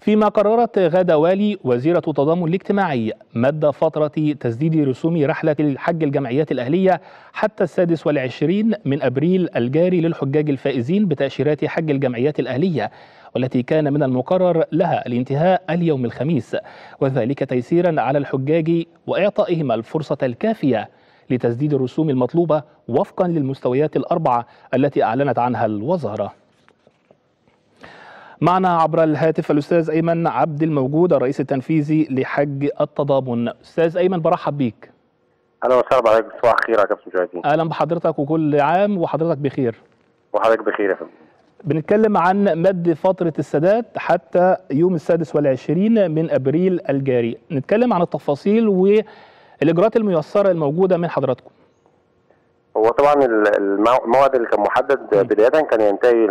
فيما قررت غادة والي وزيرة التضامن الاجتماعي مد فترة تسديد رسوم رحلة الحج الجمعيات الأهلية حتى السادس والعشرين من أبريل الجاري للحجاج الفائزين بتأشيرات حج الجمعيات الأهلية والتي كان من المقرر لها الانتهاء اليوم الخميس. وذلك تيسيرا على الحجاج وإعطائهم الفرصة الكافية لتسديد الرسوم المطلوبة وفقا للمستويات الأربعة التي أعلنت عنها الوزارة. معنا عبر الهاتف الأستاذ أيمن عبد الموجود الرئيس التنفيذي لحج التضامن. أستاذ أيمن برحب بيك. أهلا وسهلا بحضرتك. صباح الخير يا كابتن مشاهدين أهلا بحضرتك وكل عام وحضرتك بخير. وحضرتك بخير يا فندم. بنتكلم عن مد فترة السداد حتى يوم السادس والعشرين من أبريل الجاري. نتكلم عن التفاصيل والإجراءات الميسرة الموجودة من حضراتكم. هو طبعا ال- المو- الموعد اللي كان محدد بدايه كان ينتهي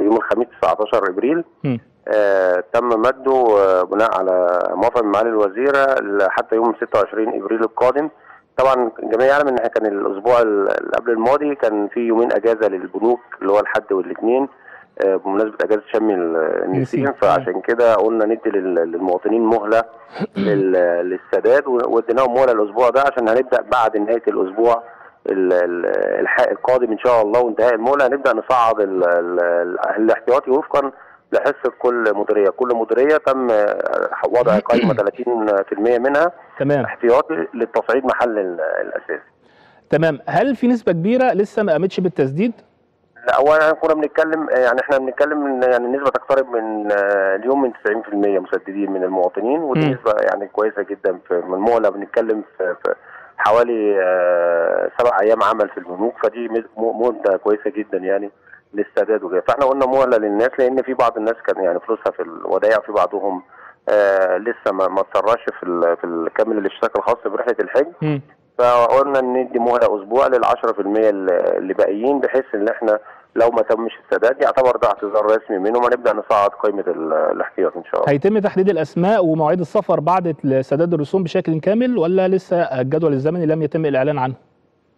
يوم الخميس 19 إبريل. آه تم مده آه بناء على موافقة من معالي الوزيرة حتى يوم 26 إبريل القادم طبعا الجميع يعلم إن كان الأسبوع ال- اللي قبل الماضي كان في يومين أجازة للبنوك اللي هو الحد والاثنين آه بمناسبة أجازة شم ال- النسيم نسيم. فعشان كده قلنا ندي لل- للمواطنين مهلة لل- للسداد واديناهم مهلة الأسبوع ده عشان هنبدأ بعد نهاية الأسبوع ال- ال- الح- القادم ان شاء الله وانتهاء المهله هنبدا نصعد ال- ال- ال- الاحتياطي وفقا لحصة كل مديرية، كل مديرية تم وضع قائمة 30% منها تمام احتياطي للتصعيد محل ال- الاساسي. تمام هل في نسبة كبيرة لسه ما قامتش بالتسديد؟ لا اولا كنا بنتكلم يعني إحنا بنتكلم إن يعني النسبة تقترب من آه، اليوم من 90% مسددين من المواطنين ودي. نسبة يعني كويسة جدا في المهله بنتكلم في, في حوالي آه، سبع أيام عمل في البنوك فدي مدة كويسة جدا يعني للسداد وكده فإحنا قلنا مهلة للناس لأن في بعض الناس كان يعني فلوسها في الودائع في بعضهم آه لسه ما ما اتصرفش في في الكامل الاشتراك الخاص برحلة الحج. فقلنا ندي مهلة أسبوع لل 10% اللي اللي باقيين بحيث إن إحنا لو ما تمش السداد يعتبر ده اعتذار رسمي منهم ونبدا نصعد قائمه ال- الاحتياط إن شاء الله. هيتم تحديد الأسماء ومواعيد السفر بعد سداد الرسوم بشكل كامل ولا لسه الجدول الزمني لم يتم الإعلان عنه؟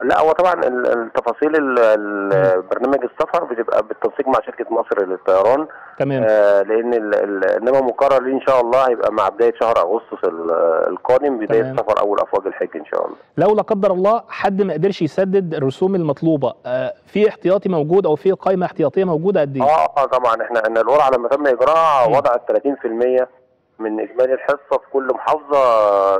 لا هو طبعا ال- التفاصيل ال- ال- برنامج السفر بتبقى بالتنسيق مع شركة مصر للطيران تمام آه لأن إنما مقرر ليه إن شاء الله هيبقى مع بداية شهر أغسطس ال- القادم بداية تمام. سفر أول أفواج الحج إن شاء الله. لو لا قدر الله حد ما قدرش يسدد الرسوم المطلوبة آه، في احتياطي موجود أو في قائمة احتياطية موجودة قد إيه؟ آه طبعا إحنا ان القرعه لما تم اجراءها. وضعت 30% من إجمالي الحصة في كل محافظة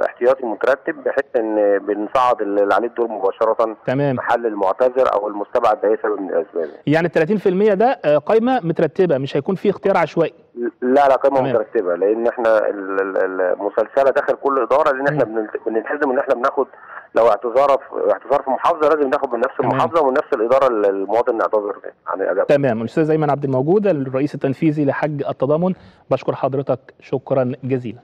احتياطي مترتب بحيث إن بنصعد اللي عليه الدور مباشرة تمام. محل المعتذر أو المستبعد بأي سبب من الأسباب. يعني ال 30% ده آه، قائمة مترتبة مش هيكون في اختيار عشوائي؟ لا لا قائمه تمام. مترتبة لأن إحنا ال- ال- المسلسلة داخل كل إدارة لأن إحنا بنلتزم إن إحنا بناخد لو اعتذار في اعتذار في محافظة لازم ناخد من نفس. المحافظة ومن نفس الإدارة اللي المواطن اعتذر عن الاجابه تمام. الأستاذ أيمن عبد الموجود الرئيس التنفيذي لحج التضامن. بشكر حضرتك. شكرا جزيلا.